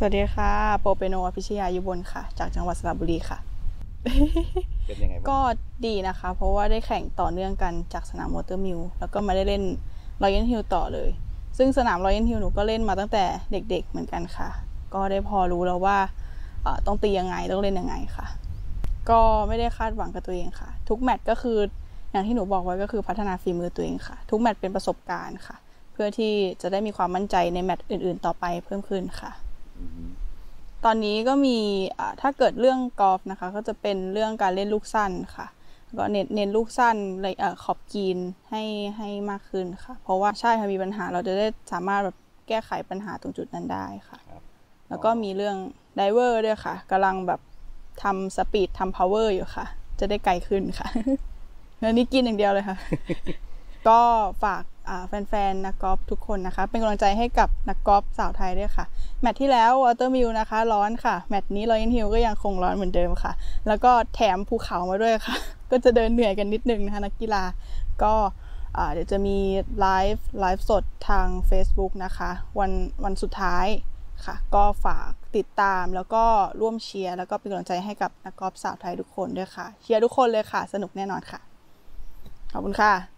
สวัสดีค่ะ โปรเปียโนอาภิชญายุบลค่ะ จากจังหวัดสระบุรีค่ะ เป็นยังไงบ้างก็ดีนะคะ เพราะว่าได้แข่งต่อเนื่องกันจากสนาม Watermill แล้วก็มาได้เล่น Royal Hills ต่อเลย ซึ่งสนาม Royal Hills หนูก็เล่นมาตั้งแต่เด็ก ๆ เหมือนกันค่ะ ก็ได้พอรู้แล้วว่าเอ่อต้องตียังไงต้องเล่นยังไงค่ะ ก็ไม่ได้คาดหวังกับตัวเองค่ะ ทุกแมตช์ก็คืออย่างที่หนูบอกไว้ก็คือพัฒนาฝีมือตัวเองค่ะ ทุกแมตช์เป็นประสบการณ์ค่ะ เพื่อที่จะได้มีความมั่นใจในแมตช์อื่น ๆ ต่อไปเพิ่มขึ้นค่ะอือฮึ ตอนนี้ก็มีอ่าถ้าเกิดเรื่องกอล์ฟนะคะ ก็จะเป็นเรื่องการเล่นลูกสั้นค่ะแล้วก็เน้นเน้นลูกสั้นเลยเอ่อขอบกรีนให้ให้มากขึ้นค่ะ เพราะว่าใช่ค่ะมีปัญหาเราจะได้สามารถแบบแก้ไขปัญหาตรงจุดนั้นได้ค่ะครับแล้วก็มีเรื่อง driver ด้วยค่ะกำลังแบบทำ speed ทำ power อยู่ค่ะ จะได้ไกลขึ้นค่ะแล้วนี่กินอย่างเดียวเลยค่ะ ก็ฝากอ่า แฟนๆนักกอล์ฟทุกคนนะคะ เป็นกำลังใจให้กับนักกอล์ฟสาวไทยด้วยค่ะ แมตช์ที่แล้ว Watermill นะคะ ร้อนค่ะ แมตช์นี้รอยันฮิลก็ยังคงร้อนเหมือนเดิมค่ะ แล้วก็แถมภูเขามาด้วยค่ะ ก็จะเดินเหนื่อยกันนิดนึงนะคะนักกีฬาก็เดี๋ยวจะมี live live สดทาง Facebook นะคะ วันวันสุดท้ายค่ะ ก็ฝากติดตามแล้วก็ร่วมเชียร์แล้วก็เป็นกำลังใจให้กับนักกอล์ฟสาวไทยทุกคนด้วยค่ะ เชียร์ทุกคนเลยค่ะ สนุกแน่นอนค่ะ ขอบคุณค่ะ